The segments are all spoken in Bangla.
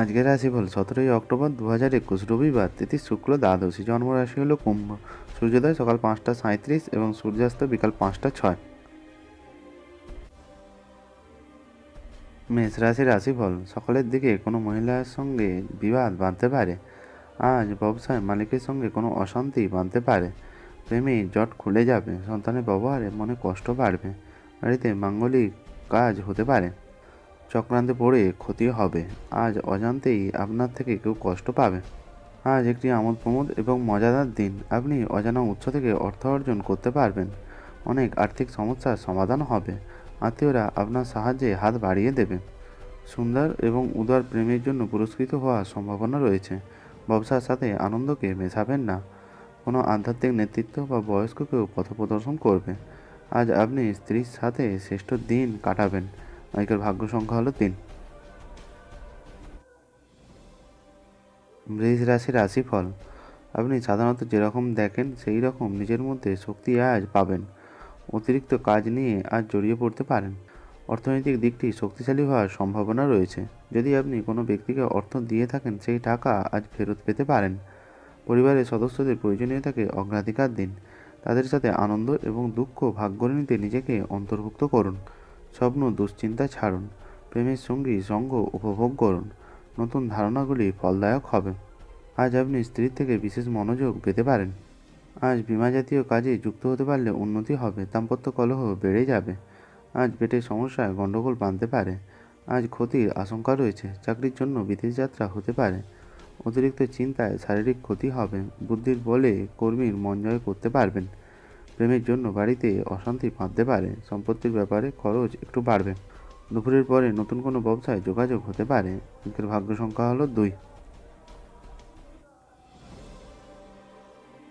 আজকের রাশিফল সতেরোই অক্টোবর দু হাজার একুশ, রবিবার, তিথি শুক্ল, দ্বাদশী, জন্মরাশি হলো কুম্ভ, সূর্যোদয় সকাল পাঁচটা সাঁত্রিশ এবং সূর্যাস্ত বিকাল পাঁচটা ছয়। মেষ রাশির রাশিফল সকালের দিকে কোনো মহিলার সঙ্গে বিবাদ বাঁধতে পারে। আজ ব্যবসায় মালিকের সঙ্গে কোনো অশান্তি বাঁধতে পারে। প্রেমে জট খুলে যাবে, সন্তানের ব্যবহারে মনে কষ্ট বাড়বে, বাড়িতে মাঙ্গলিক কাজ হতে পারে। চক্রান্তে পড়ে ক্ষতি হবে। আজ অজান্তেই আপনার থেকে কেউ কষ্ট পাবে। আজ একটি আমোদ প্রমোদ এবং মজাদার দিন। আপনি অজানা উৎস থেকে অর্থ অর্জন করতে পারবেন। অনেক আর্থিক সমস্যার সমাধান হবে। আত্মীয়রা আপনার সাহায্যে হাত বাড়িয়ে দেবে। সুন্দর এবং উদার প্রেমের জন্য পুরস্কৃত হওয়ার সম্ভাবনা রয়েছে। ব্যবসার সাথে আনন্দকে মেশাবেন না। কোনো আধ্যাত্মিক নেতৃত্ব বা বয়স্ক কেউ পথপ্রদর্শন করবে। আজ আপনি স্ত্রীর সাথে শ্রেষ্ঠ দিন কাটাবেন। আজকের ভাগ্য সংখ্যা হলো তিন। বৃষ রাশির রাশিফল। আপনি সাধারণত যেরকম দেখেন, সেই রকম নিজের মধ্যে শক্তি আজ পাবেন। অতিরিক্ত কাজ নিয়ে আজ জড়িয়ে পড়তে পারেন। অর্থনৈতিক দিকটি শক্তিশালী হওয়ার সম্ভাবনা রয়েছে। যদি আপনি কোনো ব্যক্তিকে অর্থ দিয়ে থাকেন, সেই টাকা আজ ফেরত পেতে পারেন। পরিবারের সদস্যদের প্রয়োজনীয়তাকে অগ্রাধিকার দিন। তাদের সাথে আনন্দ এবং দুঃখ ভাগ করে নিতে নিজেকে অন্তর্ভুক্ত করুন। স্বপ্ন, দুশ্চিন্তা ছাড়ুন। প্রেমের সঙ্গী, সঙ্গ উপভোগ করুন। নতুন ধারণাগুলি ফলদায়ক হবে। আজ আপনি স্ত্রীর থেকে বিশেষ মনোযোগ পেতে পারেন। আজ বিমা জাতীয় কাজে যুক্ত হতে পারলে উন্নতি হবে, দাম্পত্য কলহ বেড়ে যাবে। আজ পেটের সমস্যায় গণ্ডগোল বাঁধতে পারে। আজ ক্ষতির আশঙ্কা রয়েছে, চাকরির জন্য বিদেশ যাত্রা হতে পারে। অতিরিক্ত চিন্তায় শারীরিক ক্ষতি হবে, বুদ্ধির বলে কর্মীর মন জয় করতে পারবেন। প্রেমের জন্য বাড়িতে অশান্তি বাঁধতে পারে, সম্পত্তির ব্যাপারে খরচ একটু বাড়বে। দুপুরের পরে নতুন কোনো ব্যবসায় যোগাযোগ হতে পারে। আজকের ভাগ্য সংখ্যা হলো দুই।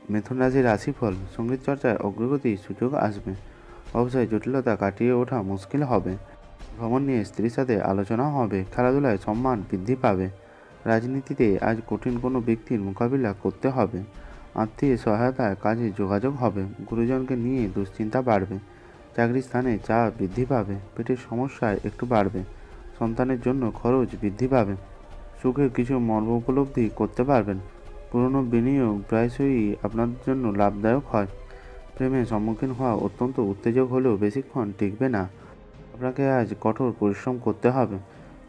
মিথুন রাশির রাশিফল, সংগীত চর্চায় অগ্রগতির সুযোগ আসবে। ব্যবসায় জটিলতা কাটিয়ে ওঠা মুশকিল হবে। ভ্রমণ নিয়ে স্ত্রীর সাথে আলোচনা হবে। খেলাধুলায় সম্মান বৃদ্ধি পাবে। রাজনীতিতে আজ কঠিন কোনো ব্যক্তির মোকাবিলা করতে হবে। আত্মীয় সহায়তায় কাজে যোগাযোগ হবে। গুরুজনকে নিয়ে দুশ্চিন্তা বাড়বে। চাকরির স্থানে চাপ বৃদ্ধি পাবে। পেটের সমস্যায় একটু বাড়বে। সন্তানের জন্য খরচ বৃদ্ধি পাবে। সুখের কিছু মর্ম উপলব্ধি করতে পারবেন। পুরনো বিনিয়োগ প্রায়শই আপনার জন্য লাভদায়ক হয়। প্রেমের সম্মুখীন হওয়া অত্যন্ত উত্তেজক হলেও বেশিক্ষণ টিকবে না। আপনাকে আজ কঠোর পরিশ্রম করতে হবে।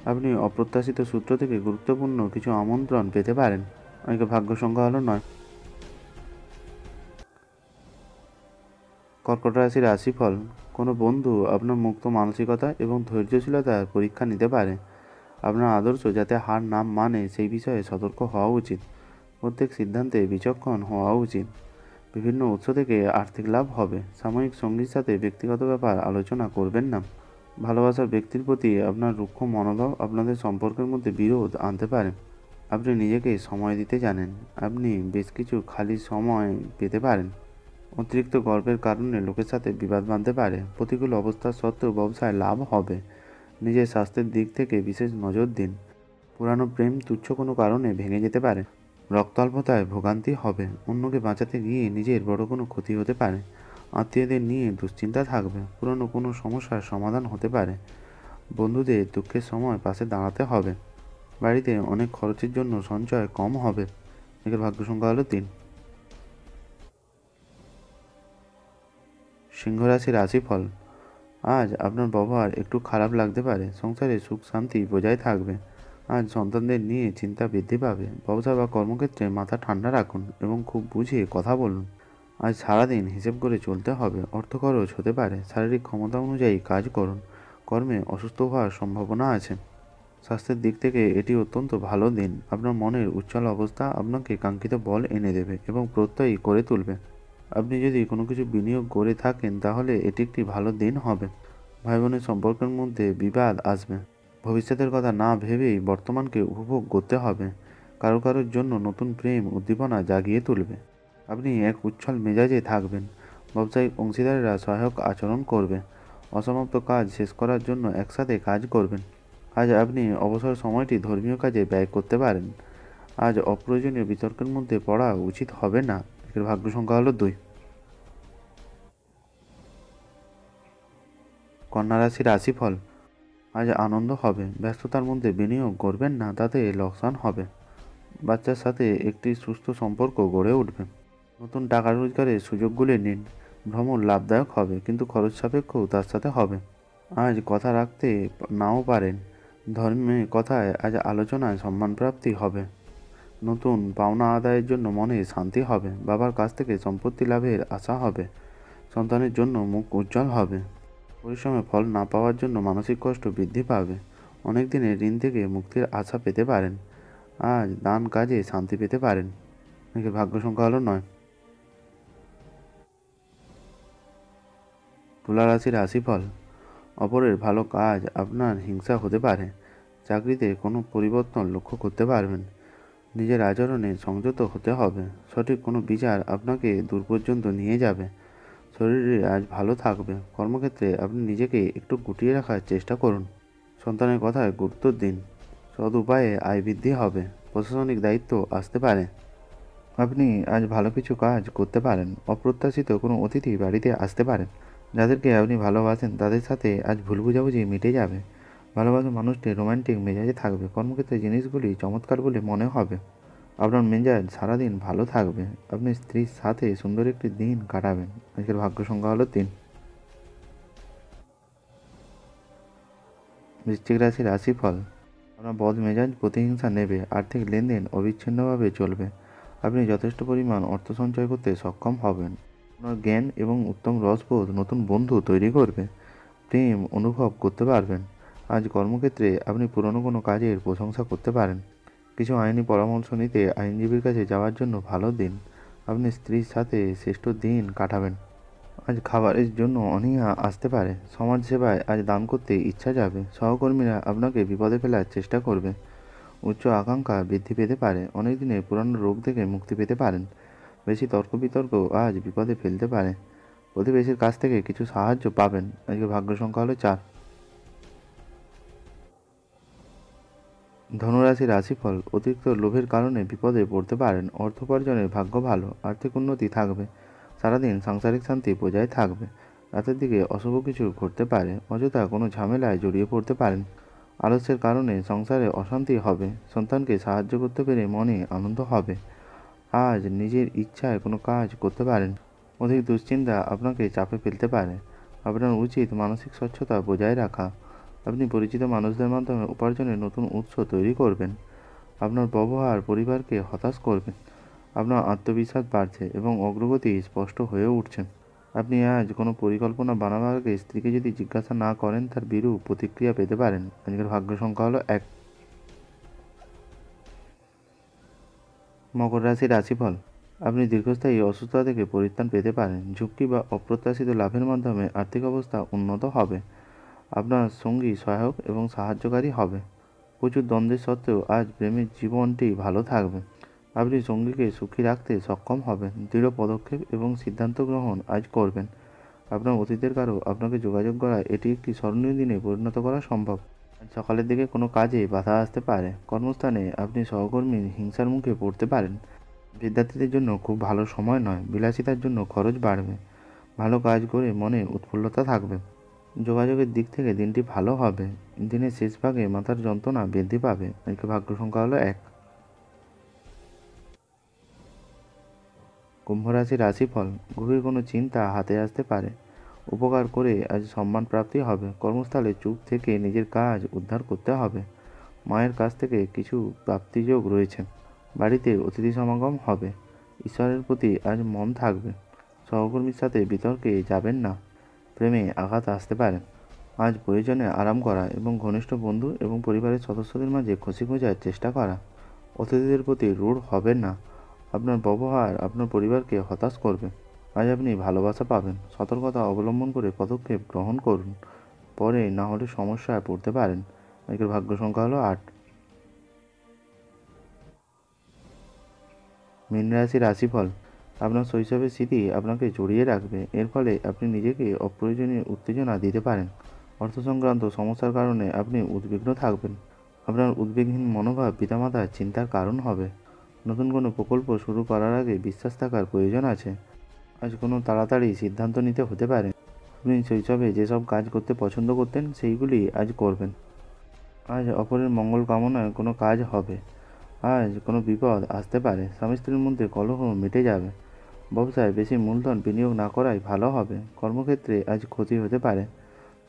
আপনি অপ্রত্যাশিত সূত্র থেকে গুরুত্বপূর্ণ কিছু আমন্ত্রণ পেতে পারেন। অনেকে ভাগ্য সংখ্যা হলো নয়। কর্কট রাশির রাশিফল। কোনো বন্ধু আপনার মুক্ত মানসিকতা এবং ধৈর্যশীলতার পরীক্ষা নিতে পারে। আপনার আদর্শ যাতে হার নাম মানে সেই বিষয়ে সতর্ক হওয়া উচিত। প্রত্যেক সিদ্ধান্তে বিচক্ষণ হওয়া উচিত। বিভিন্ন উৎস থেকে আর্থিক লাভ হবে। সাময়িক সঙ্গীর সাথে ব্যক্তিগত ব্যাপার আলোচনা করবেন না। ভালোবাসার ব্যক্তির প্রতি আপনার রুক্ষ মনোভাব আপনাদের সম্পর্কের মধ্যে বিরোধ আনতে পারে। আপনি নিজেকে সময় দিতে জানেন। আপনি বেশ কিছু খালি সময় পেতে পারেন। অতিরিক্ত গর্বের কারণে লোকের সাথে বিবাদ বাঁধতে পারে। প্রতিকূল অবস্থা সত্ত্বেও ব্যবসায় লাভ হবে। নিজের স্বাস্থ্যের দিক থেকে বিশেষ নজর দিন। পুরানো প্রেম তুচ্ছ কোনো কারণে ভেঙে যেতে পারে। রক্তাল্পতায় ভোগান্তি হবে। অন্যকে বাঁচাতে গিয়ে নিজের বড় কোনো ক্ষতি হতে পারে। আত্মীয়দের নিয়ে দুশ্চিন্তা থাকবে। পুরনো কোনো সমস্যার সমাধান হতে পারে। বন্ধুদের দুঃখের সময় পাশে দাঁড়াতে হবে। বাড়িতে অনেক খরচের জন্য সঞ্চয় কম হবে। এদের ভাগ্য সংখ্যা হলো তিন। সিংহ রাশির রাশিফল। আজ আপনার ব্যবহার একটু খারাপ লাগতে পারে। সংসারে সুখ, শান্তি বজায় থাকবে। আজ সন্তানদের নিয়ে চিন্তা বৃদ্ধি পাবে। ব্যবসা বা কর্মক্ষেত্রে মাথা ঠান্ডা রাখুন এবং খুব বুঝিয়ে কথা বলুন। আজ সারাদিন হিসেব করে চলতে হবে। অর্থ খরচ হতে পারে। শারীরিক ক্ষমতা অনুযায়ী কাজ করুন। কর্মে অসুস্থ হওয়ার সম্ভাবনা আছে। স্বাস্থ্যের দিক থেকে এটি অত্যন্ত ভালো দিন। আপনার মনের উজ্জ্বল অবস্থা আপনাকে কাঙ্ক্ষিত বল এনে দেবে এবং প্রত্যয়ী করে তুলবে। আপনি যদি কোনো কিছু বিনিয়োগ করে থাকেন, তাহলে এটি একটি ভালো দিন হবে। ভাই বোনের সম্পর্কের মধ্যে বিবাদ আসবে। ভবিষ্যতের কথা না ভেবেই বর্তমানকে উপভোগ করতে হবে। কারও কারোর জন্য নতুন প্রেম উদ্দীপনা জাগিয়ে তুলবে। আপনি এক উচ্ছল মেজাজে থাকবেন। ব্যবসায়িক অংশীদারেরা সহায়ক আচরণ করবে। অসমাপ্ত কাজ শেষ করার জন্য একসাথে কাজ করবেন। আজ আপনি অবসর সময়টি ধর্মীয় কাজে ব্যয় করতে পারেন। আজ অপ্রয়োজনীয় বিতর্কের মধ্যে পড়া উচিত হবে না। এর ভাগ্য সংখ্যা হলো দুই। কন্যা রাশির রাশিফল, আজ আনন্দ হবে, ব্যস্ততার মধ্যে বিনিয়োগ করবেন না, তাতে লোকসান হবে। বাচ্চার সাথে একটি সুস্থ সম্পর্ক গড়ে উঠবে। নতুন টাকা রোজগারের সুযোগগুলি নিন, ভ্রমণ লাভদায়ক হবে, কিন্তু খরচ সাপেক্ষও তার সাথে হবে। আজ কথা রাখতে নাও পারেন, ধর্মে কথায় আজ আলোচনায় সম্মানপ্রাপ্তি হবে। নতুন পাওনা আদায়ের জন্য মনে শান্তি হবে। বাবার কাছ থেকে সম্পত্তি লাভের আশা হবে। সন্তানের জন্য মুখ উজ্জ্বল হবে। পরিশ্রমে ফল না পাওয়ার জন্য মানসিক কষ্ট বৃদ্ধি পাবে। অনেক দিনের ঋণ থেকে মুক্তির আশা পেতে পারেন। আজ দান কাজে শান্তি পেতে পারেন। নাকি ভাগ্য সংখ্যা হলো নয়। তুলা রাশির রাশিফল। অপরের ভালো কাজ আপনার হিংসা হতে পারে। চাকরিতে কোনো পরিবর্তন লক্ষ্য করতে পারবেন। নিজের আচরণে সংযত হতে হবে। সঠিক কোনো বিচার আপনাকে দূর পর্যন্ত নিয়ে যাবে। শরীরে আজ ভালো থাকবে। কর্মক্ষেত্রে আপনি নিজেকে একটু গুটিয়ে রাখার চেষ্টা করুন। সন্তানের কথায় গুরুত্ব দিন। সৎ উপায়ে আয় বৃদ্ধি হবে। প্রশাসনিক দায়িত্ব আসতে পারে। আপনি আজ ভালো কিছু কাজ করতে পারেন। অপ্রত্যাশিত কোনো অতিথি বাড়িতে আসতে পারেন। যাদেরকে আপনি ভালোবাসেন, তাদের সাথে আজ ভুল বুঝাবুঝি মিটে যাবে। ভালোবাসা মানুষটি রোমান্টিক মেজাজে থাকবে। কর্মক্ষেত্রে জিনিসগুলি চমৎকার বলে মনে হবে। আপনার মেজাজ সারাদিন ভালো থাকবে। আপনি স্ত্রীর সাথে সুন্দর একটি দিন কাটাবেন। আজকের ভাগ্য সংখ্যা হলো তিন। বৃশ্চিক রাশির রাশিফল। আপনার বদ মেজাজ প্রতিহিংসা নেবে। আর্থিক লেনদেন অবিচ্ছিন্নভাবে চলবে। আপনি যথেষ্ট পরিমাণ অর্থ সঞ্চয় করতে সক্ষম হবেন। আপনার জ্ঞান এবং উত্তম রসবোধ নতুন বন্ধু তৈরি করবে। প্রেম, অনুভব করতে পারবেন। আজ কর্মক্ষেত্রে আপনি পুরনো কোনো কাজের প্রশংসা করতে পারেন। কিছু আইনি পরামর্শ নিতে আইনজীবীর কাছে যাওয়ার জন্য ভালো দিন। আপনি স্ত্রীর সাথে শ্রেষ্ঠ দিন কাটাবেন। আজ খাবারের জন্য অনীহা আসতে পারে। সমাজ সেবায় আজ দান করতে ইচ্ছা যাবে। সহকর্মীরা আপনাকে বিপদে ফেলার চেষ্টা করবে। উচ্চ আকাঙ্ক্ষা বৃদ্ধি পেতে পারে। অনেক দিনের পুরানো রোগ থেকে মুক্তি পেতে পারেন। বেশি তর্ক বিতর্ক আজ বিপদে ফেলতে পারে। প্রতিবেশীর কাছ থেকে কিছু সাহায্য পাবেন। আজকে ভাগ্য সংখ্যা হলো চার। ধনুরাশি রাশিফল অতিরিক্ত লোভের কারণে বিপদে পড়তে পারেন। অর্থ উপার্জনের ভাগ্য ভালো, আর্থিক উন্নতি থাকবে, সারাদিন সাংসারিক শান্তি বজায় থাকবে, রাতের দিকে অশুভ কিছু ঘটতে পারে, অযথা কোনো ঝামেলায় জড়িয়ে পড়তে পারেন। আলস্যের কারণে সংসারে অশান্তি হবে, সন্তানকে সাহায্য করতে পেরে মনে আনন্দ হবে। আজ নিজের ইচ্ছায় কোনো কাজ করতে পারেন। অধিক দুশ্চিন্তা আপনাকে চাপে ফেলতে পারে। আপনার উচিত মানসিক স্বচ্ছতা বজায় রাখা। আপনি পরিচিত মানুষদের মাধ্যমে উপার্জনের নতুন উৎস তৈরি করবেন। আপনার ব্যবহার পরিবারকে হতাশ করবেন। আপনার আত্মবিশ্বাস বাড়ছে এবং অগ্রগতি স্পষ্ট হয়ে উঠছে। আপনি আজ কোনো পরিকল্পনা বানাবার আগে স্ত্রীকে যদি জিজ্ঞাসা না করেন, তার বিরূপ প্রতিক্রিয়া পেতে পারেন। আজকের ভাগ্য সংখ্যা হলো এক। মকর রাশির রাশিফল। আপনি দীর্ঘস্থায়ী অসুস্থতা থেকে পরিত্রাণ পেতে পারেন। ঝুঁকি বা অপ্রত্যাশিত লাভের মাধ্যমে আর্থিক অবস্থা উন্নত হবে। আপনার সঙ্গী সহায়ক এবং সাহায্যকারী হবে। প্রচুর দ্বন্দ্বের সত্ত্বেও আজ প্রেমের জীবনটি ভালো থাকবে। আপনি সঙ্গীকে সুখী রাখতে সক্ষম হবেন, দৃঢ় পদক্ষেপ এবং সিদ্ধান্ত গ্রহণ আজ করবেন। আপনার অতীতের কারও আপনাকে যোগাযোগ করা এটি একটি স্মরণীয় দিনে পরিণত করা সম্ভব। সকালের দিকে কোনো কাজে বাধা আসতে পারে। কর্মস্থানে আপনি সহকর্মীর হিংসার মুখে পড়তে পারেন। বিদ্যার্থীদের জন্য খুব ভালো সময় নয়, বিলাসিতার জন্য খরচ বাড়বে। ভালো কাজ করে মনে উৎফুল্লতা থাকবে। যোগাযোগের দিক থেকে দিনটি ভালো হবে। দিনের শেষ ভাগে মাথার যন্ত্রণা বৃদ্ধি পাবে। আজকে ভাগ্য সংখ্যা হলো এক। কুম্ভ রাশির রাশিফল, গভীর কোনো চিন্তা হাতে আসতে পারে। উপকার করে আজ সম্মান প্রাপ্তি হবে। কর্মস্থলে চুপ থেকে নিজের কাজ উদ্ধার করতে হবে। মায়ের কাছ থেকে কিছু প্রাপ্তিযোগ রয়েছে। বাড়িতে অতিথি সমাগম হবে। ঈশ্বরের প্রতি আজ মন থাকবে। সহকর্মীর সাথে বিতর্কে যাবেন না। প্রেমে আঘাত আসতে পারে। আজ প্রয়োজনে আরাম করা এবং ঘনিষ্ঠ বন্ধু এবং পরিবারের সদস্যদের মাঝে খুশি খোঁজার চেষ্টা করা। অতিথিদের প্রতি রূঢ় হবেন না। আপনার ব্যবহার আপনার পরিবারকে হতাশ করবে। আজ আপনি ভালোবাসা পাবেন। সতর্কতা অবলম্বন করে পদক্ষেপ গ্রহণ করুন। পরে না হলে সমস্যায় পড়তে পারেন। আজকের ভাগ্য সংখ্যা হলো আট। মীন রাশি রাশিফল। আপনার শৈশবের স্মৃতি আপনাকে জড়িয়ে রাখবে। এর ফলে আপনি নিজেকে অপ্রয়োজনীয় উত্তেজনা দিতে পারেন। অর্থ সংক্রান্ত সমস্যার কারণে আপনি উদ্বিগ্ন থাকবেন। আপনার উদ্বেগহীন মনোভাব পিতামাতার চিন্তার কারণ হবে। নতুন কোনো প্রকল্প শুরু করার আগে বিশ্বাস থাকার প্রয়োজন আছে। আজ কোনো তাড়াতাড়ি সিদ্ধান্ত নিতে হতে পারে। আপনি শৈশবে যেসব কাজ করতে পছন্দ করতেন, সেইগুলি আজ করবেন। আজ অপরের মঙ্গল কামনায় কোনো কাজ হবে। আজ কোনো বিপদ আসতে পারে। স্বামী স্ত্রীর মধ্যে কলহ মিটে যাবে। ব্যবসায় বেশি মূলধন বিনিয়োগ না করাই ভালো হবে। কর্মক্ষেত্রে আজ ক্ষতি হতে পারে।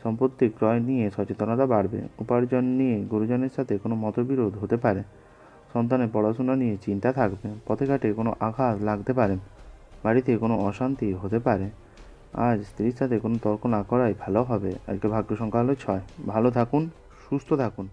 সম্পত্তি ক্রয় নিয়ে সচেতনতা বাড়বে। উপার্জন নিয়ে গুরুজনের সাথে কোনো মতবিরোধ হতে পারে। সন্তানের পড়াশোনা নিয়ে চিন্তা থাকবে। পথে ঘাটে কোনো আঘাত লাগতে পারে। বাড়িতে কোনো অশান্তি হতে পারে। আজ স্ত্রীর সাথে কোনো তর্ক না করাই ভালো হবে। আজকে ভাগ্য সংখ্যা হলো ছয়। ভালো থাকুন, সুস্থ থাকুন।